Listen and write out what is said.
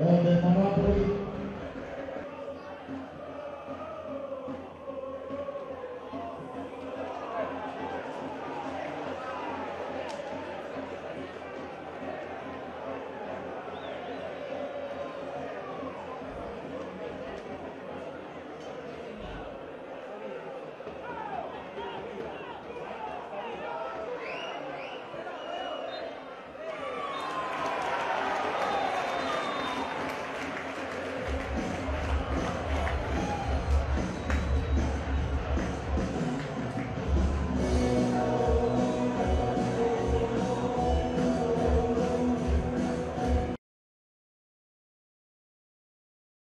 on the monopoly